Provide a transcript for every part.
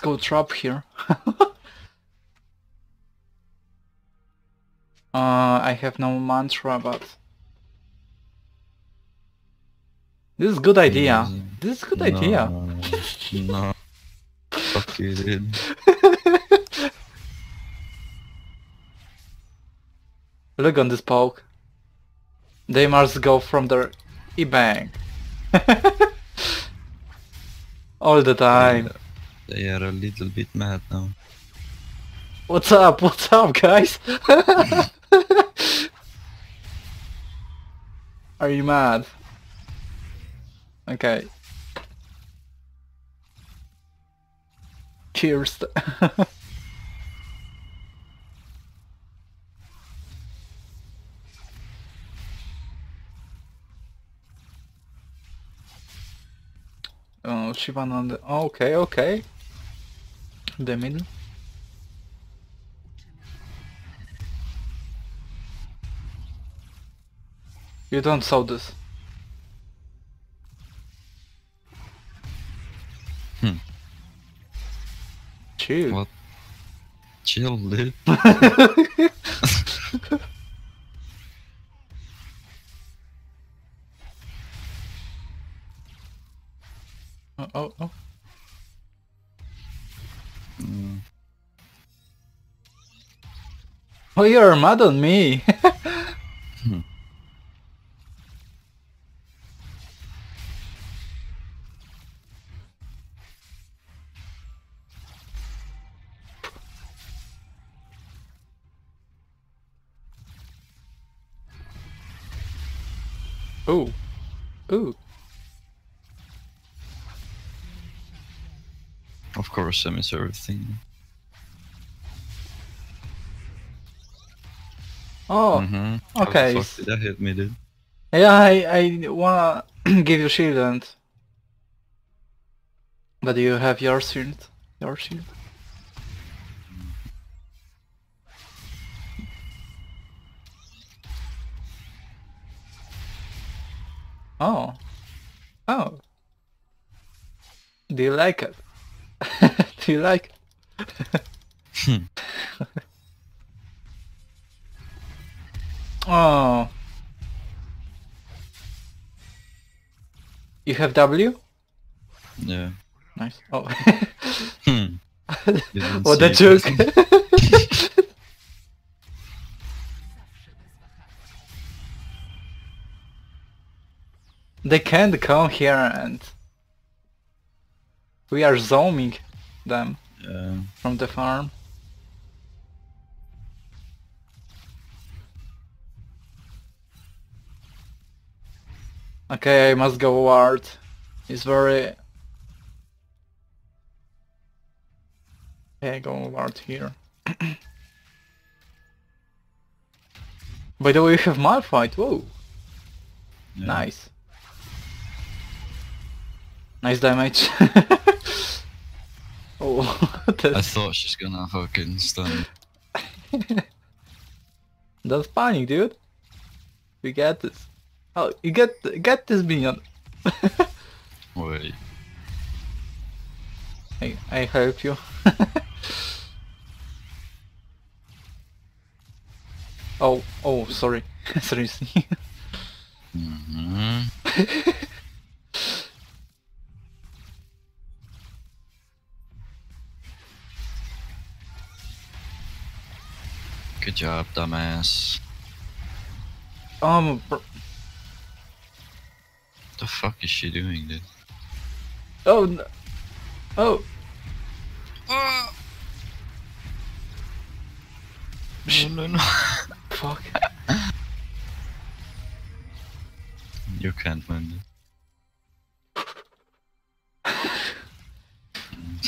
Let's go trap here. Uh, I have no mantra, but this is good idea. This is good idea. No, no. Fuck you, dude. Look on this poke. They must go from their e-bang. All the time. They are a little bit mad now. What's up? What's up, guys? Are you mad? Okay. Cheers. oh, Shivan on the... Okay, okay. Middle. You don't saw this. Hmm. Chill. What? Chill, dude. Oh, oh, oh. Oh, you're mad on me. Ooh. Ooh. Of course, I miss everything. Oh, Mhm. okay. How the fuck did that hit me, dude? yeah, I, I wanna give you shield and... But you have your shield. Your shield. Oh. Oh. Do you like it? Do you like it? Oh. You have W? Yeah. Nice. Oh. Hmm. What a joke. they can't come here and we are zooming them Yeah. from the farm. Okay, I must go ward. It's very... Okay, go ward here. By the way, we have Malphite, whoa! yeah. Nice. Nice damage. oh, I thought she's gonna fucking stun. that's panic, dude. We get this. Oh, you get get this minion. Wait. I I help you. oh oh sorry seriously. hmm Good job, dumbass. um the fuck is she doing, dude? oh no. oh No, no, no. fuck. you can't win this.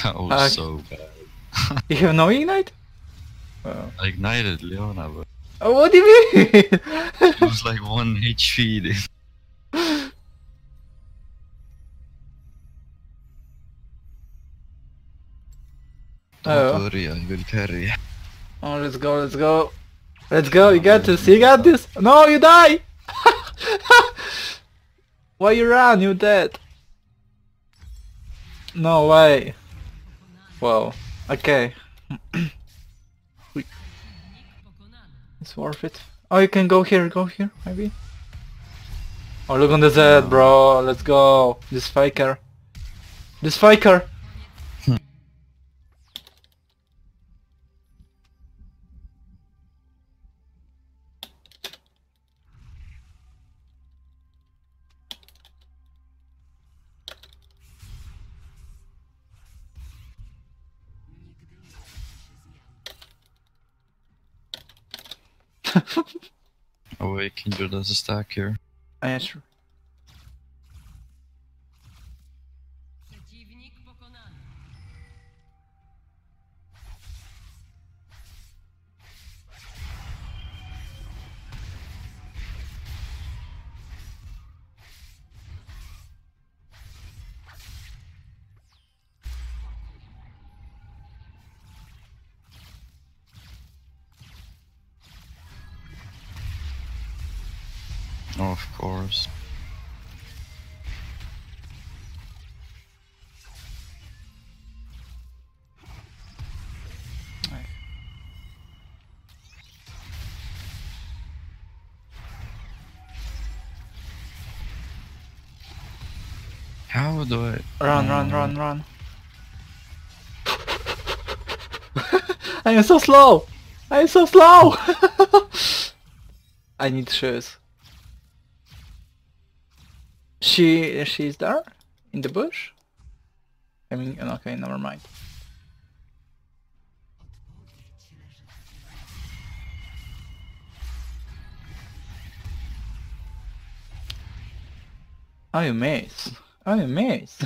That was Uh, so bad. You have no ignite? Oh. I ignited Leona, but oh what do you mean? it was like 1 HP, dude. Oh. Don't Oh. worry, I will carry. Oh, let's go, let's go. Let's go, you got this, you got this. No, you die! Why you run, you dead? No way. Wow. Okay. It's worth it. Oh, you can go here, go here, maybe. Oh, look on the Z, bro. Let's go. This faker. This faker. Wait, Kindred does a stack here. Ah, yeah, sure. How do I... Run, run, Oh, run, run. I am so slow! I am so slow! I need shoes. She she's there? In the bush? I mean okay, never mind. Oh you miss. Oh you miss.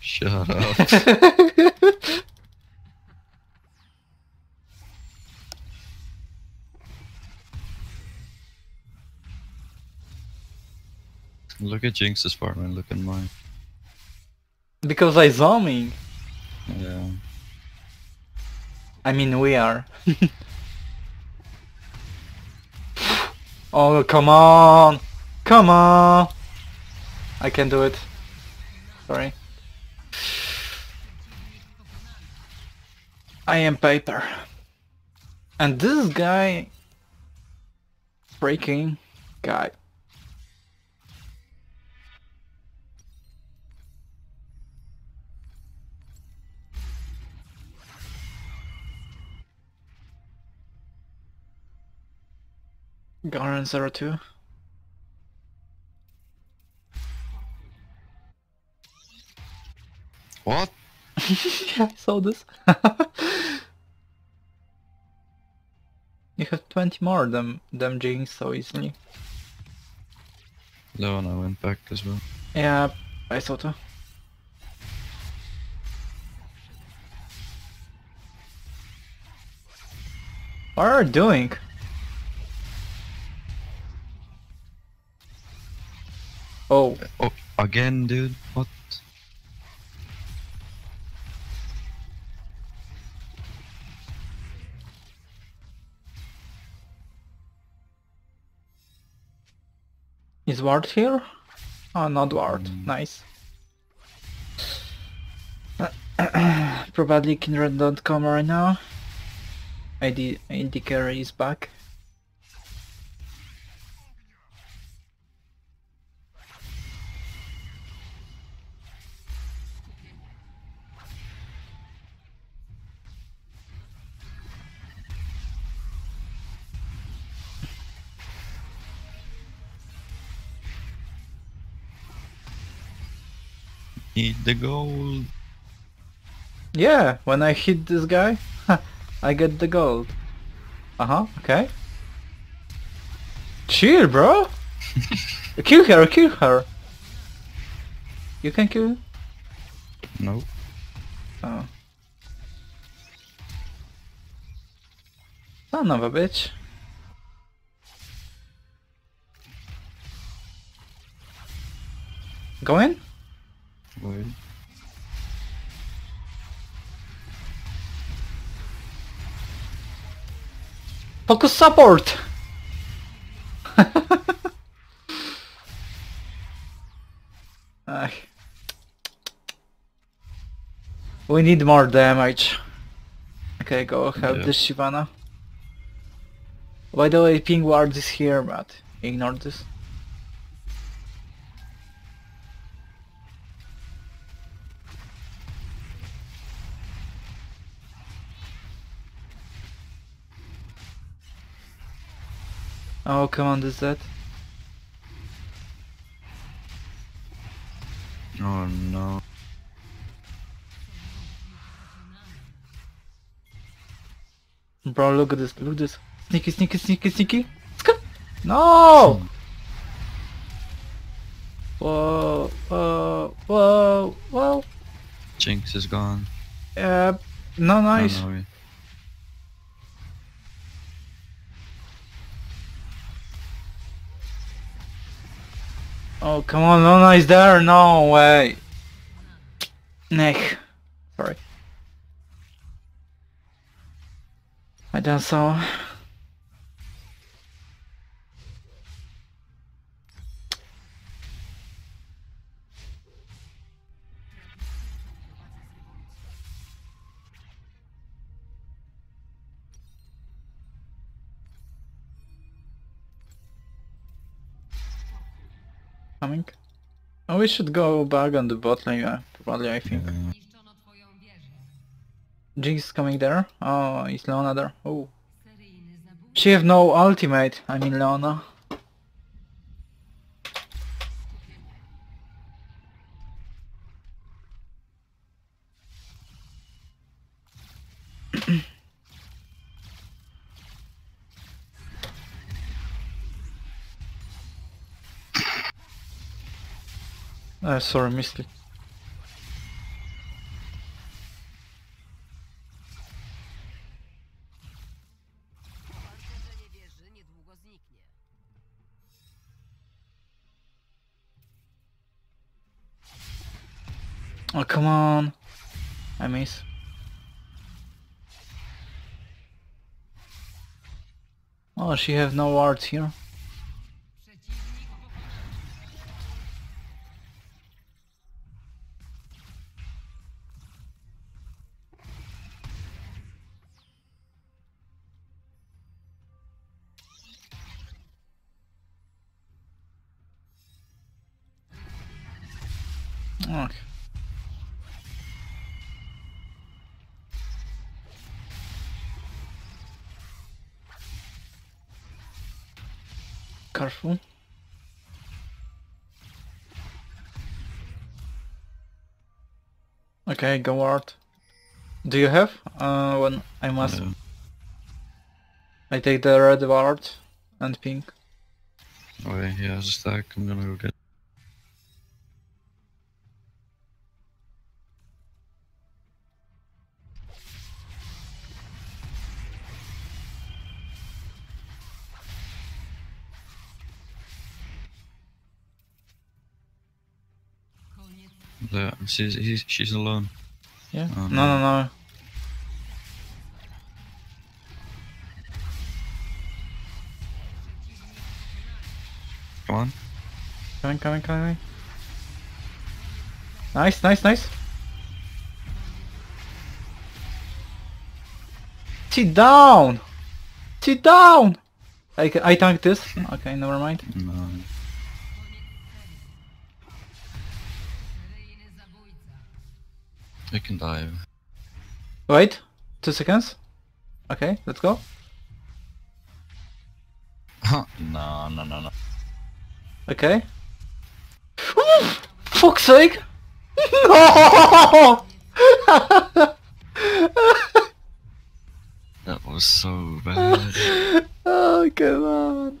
Shut up. look at Jinx's and look at mine. because I zooming. Yeah. I mean we are. oh come on! Come on! I can do it. Sorry. I am paper. And this guy freaking guy. Garen 02. What? yeah, I saw this. you have 20 more than them Jinx so easily. No, and I went back as well. Yeah, I saw too. What are you doing? Oh, Oh, again, dude? What? Is Ward here? Oh, not Ward. Mm. Nice. Probably Kindred.com right now. ID, ID carry is back. Need the gold. Yeah, when I hit this guy, I get the gold. Uh-huh, okay. Chill, bro! kill her, kill her! You can kill? No. Oh. Son of a bitch. Go in? Focus support! We need more damage. Okay, go help Yeah. this Shyvana. By the way, ping ward is here, but ignore this. Oh, come on, this that. Oh no. Bro, look at this, look at this. Sneaky, sneaky, sneaky, sneaky. No! Whoa, whoa, whoa, whoa. Jinx is gone. Uh, no, nice. no, we- Oh, come on, no, is there. No way. Nick. Sorry. I done so. Coming. Oh, we should go back on the bot lane, uh, probably, I think. Yeah. Zniszczono twoją wieżę. Jinx is coming there. Oh, is Leona there? Oh. She have no ultimate, I mean Leona. Uh, sorry, zniknie. Oh, come on. I miss. Oh, she have no wards here. Careful. Okay, go out. Do you have? Uh, when I must. Yeah. I take the red ward and pink. Okay, has a stack. I'm gonna go get. She's he's, she's alone. Yeah. Oh, no, no, no. Come on. Coming, coming, coming. Nice, nice, nice. Sit down! Sit down! I, ca- I tanked this. Okay, never mind. No. I can dive. Wait, two seconds. Okay, let's go. Huh. no, no, no, no. Okay. Fuck's sake! No! That was so bad. oh, come on.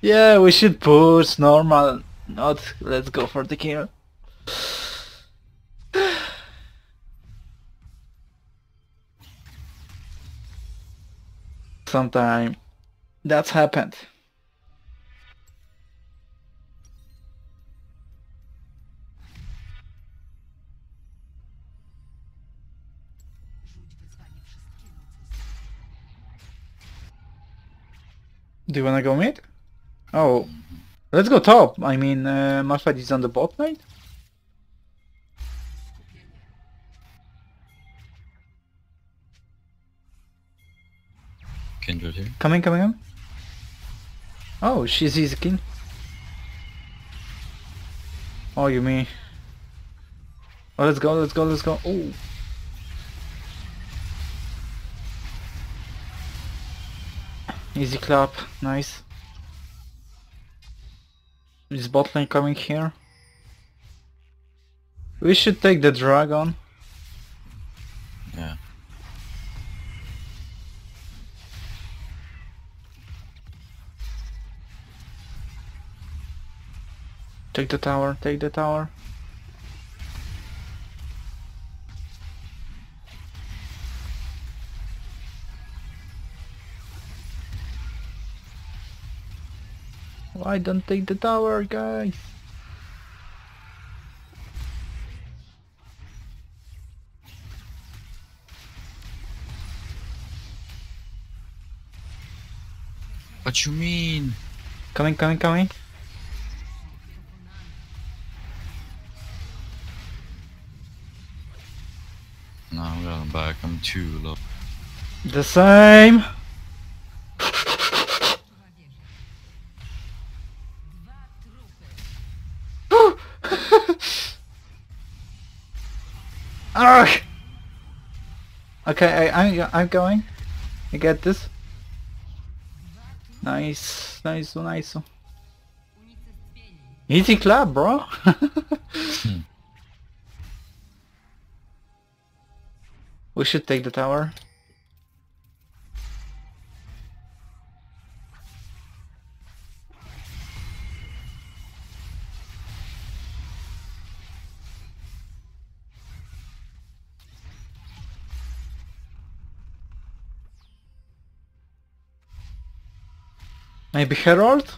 Yeah, we should push normal, not let's go for the kill. Sometime that's happened. Do you wanna go mid? Oh, let's go top. I mean, uh, Malphite is on the bot lane. Coming, coming, coming. Oh, she's easy king. Oh, you mean? Oh, let's go, let's go, let's go. Oh. Easy clap, nice. Is bot lane coming here? We should take the dragon. Take the tower, take the tower. Why don't take the tower, guys? What you mean? Coming, coming, coming. Too low. The same. Ugh. Okay, I, I'm I'm going. I get this. Nice, nice, nice. Easy clap, bro. Hmm. We should take the tower. Maybe Herald?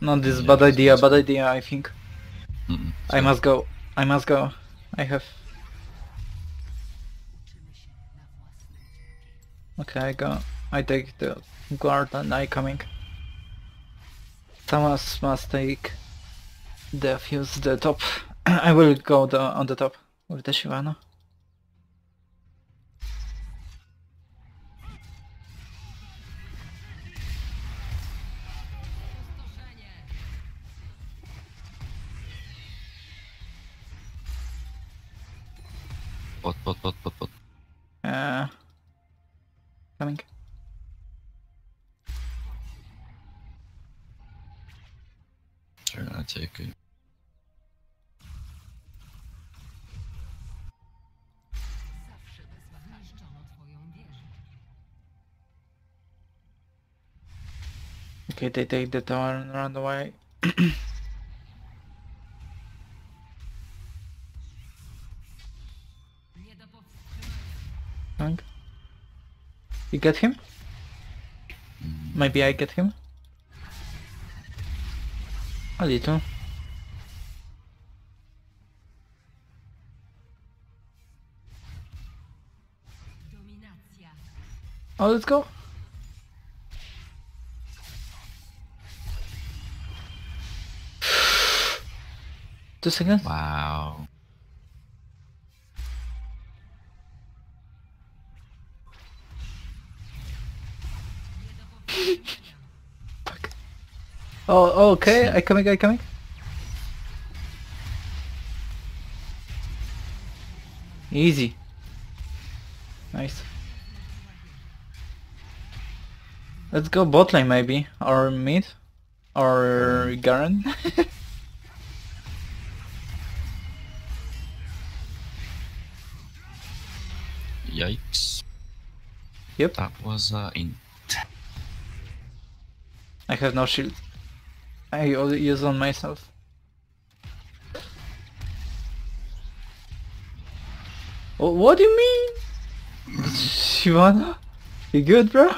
Not this Yeah, bad idea, bad idea I think. Mm-mm. I must go. I must go. I have. Okay, I go. I take the guard and I coming. Thomas must take the fuse the top. I will go the, on the top with the Shyvana. Pustoszenie. Pot, pot, Okay, they take the tower and run away. Nie do powstrzymania. Coming. You get him? Maybe I get him? Ah, A little. Oh, let's go. Two seconds. Wow. Fuck. Oh, oh, okay. I coming. I coming. Easy. Nice. Let's go bot lane maybe, or mid, or Garen. Yikes. Yep. That was uh, in. I have no shield. I only use on myself. Oh, what do you mean? Shyvana? You good, bro?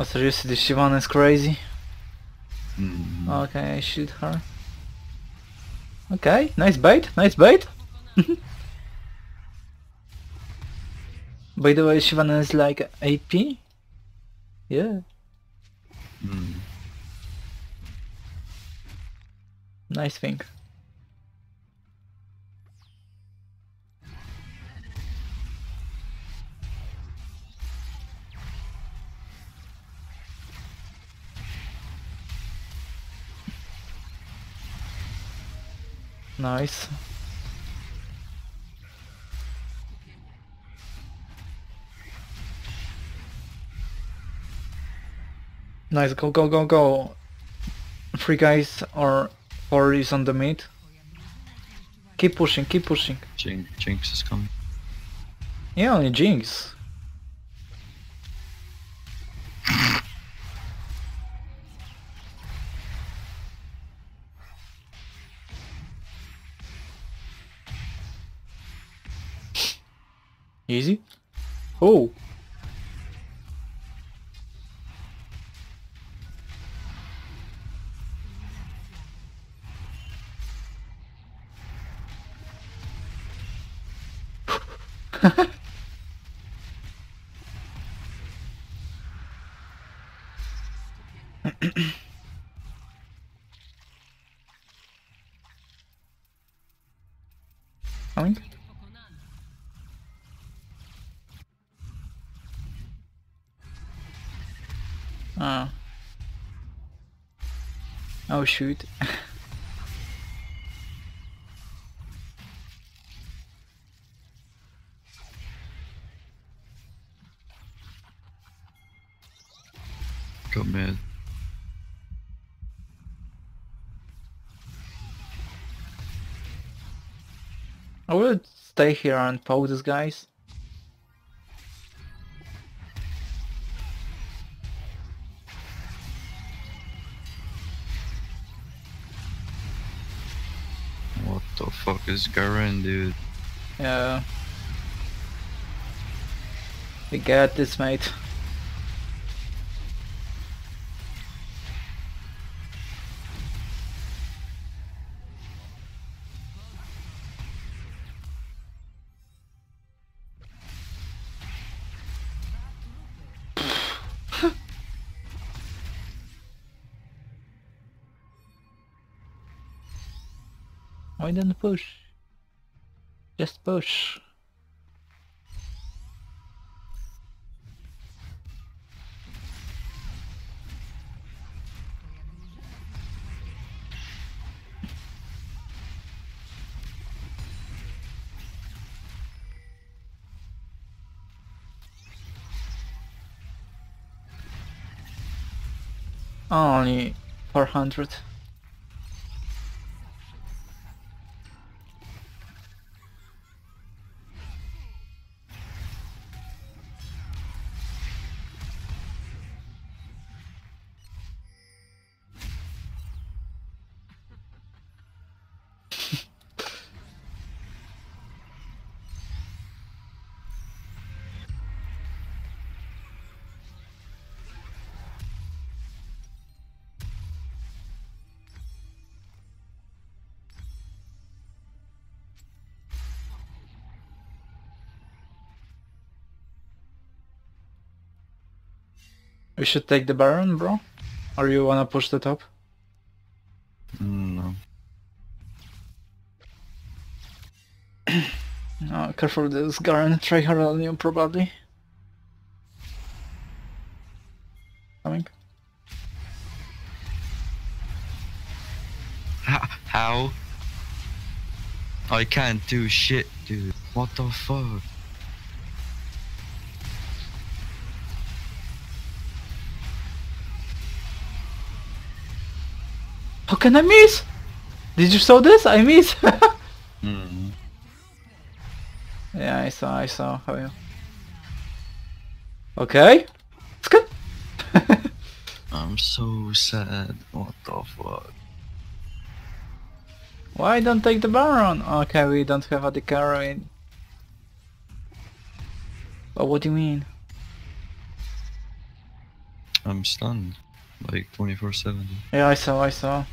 Oh, seriously, this Shivan is crazy. Mm. Okay, I shoot her. Okay, nice bait, nice bait. By the way, Shyvana is like AP. Yeah. Mm. Nice thing. Nice. Nice, go, go, go, go. Three guys or four is on the mid. Keep pushing, keep pushing. Jinx, Jinx is coming. Yeah, only Jinx. Oh. Coming? Ah. Oh shoot. Got mid. I will stay here and poke these guys. Fuck is Garen, dude? Yeah. We got this, mate. Why didn't push? Just push. Only 400. We should take the Baron, bro? Or you wanna push the top? No. no. Oh, careful with this Garen, try hard on you probably. Coming. How? I can't do shit, dude. What the fuck? Can I miss? Did you saw this? I miss! Mm. yeah, I saw, I saw. How you? Okay. It's good. I'm so sad. What the fuck? Why don't take the Baron? Okay, we don't have a Decaro in. But what do you mean? I'm stunned. Like 24 7. Yeah, I saw, I saw.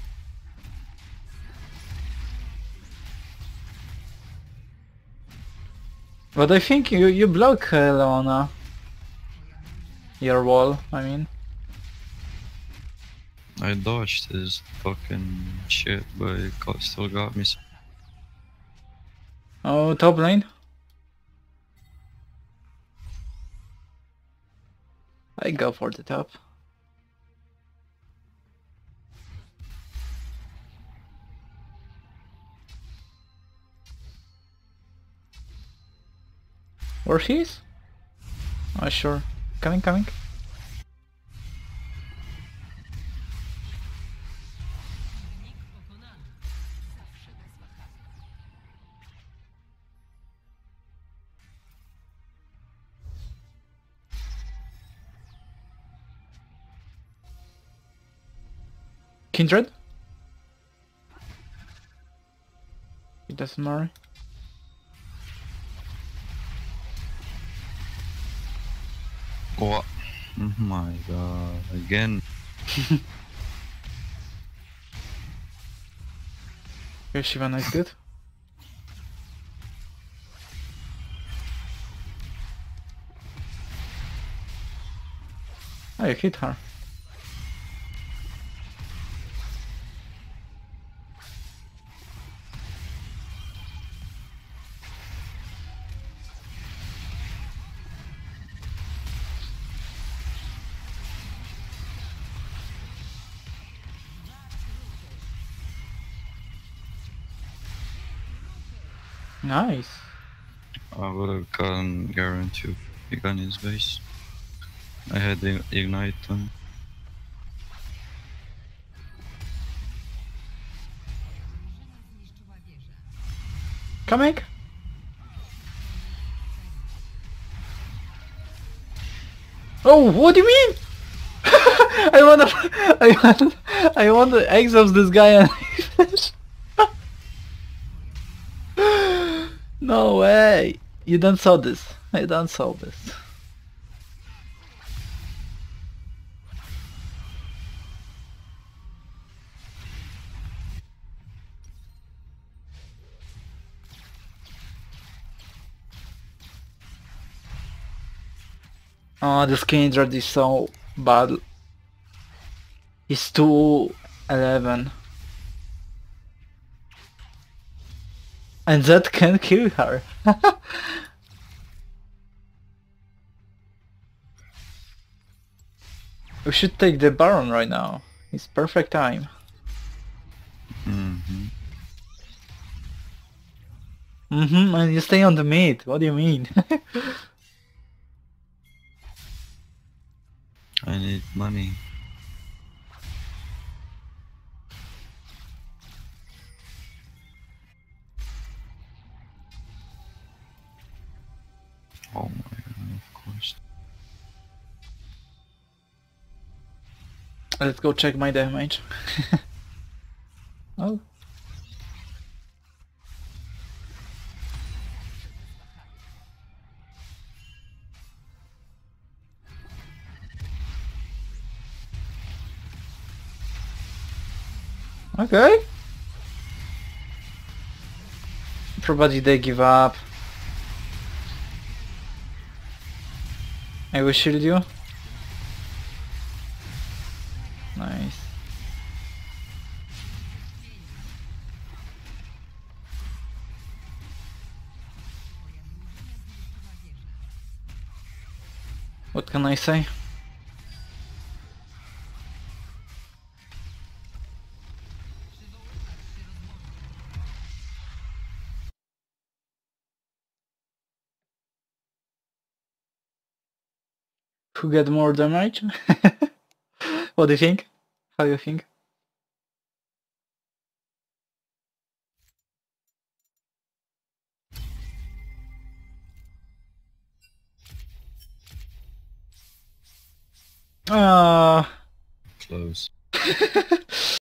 But I think you you block uh, Leona. Your wall, I mean. I dodged his fucking shit, but it got, still got me. Oh, top lane. I go for the top. Where he is? Oh, sure. Coming, coming. Kindred? It doesn't matter. What? Oh my god, again. Okay, Shyvana is good. Oh, you hit her. Nice. I would have gotten Garen to pick on his base. I had the ignite them. Coming? Oh, what do you mean? I wanna, I want, I want to exhaust this guy and No way! You don't saw this. I don't saw this. Ah, oh, this Kindred is so bad. He's 211. And that can kill her. we should take the Baron right now. It's perfect time. Mm-hmm. Mm-hmm, and you stay on the mid. What do you mean? I need money. Let's go check my damage. oh. Okay. Probably they give up. I will shield you. What can I say? Who get more damage? what do you think? How do you think? Ah. Close.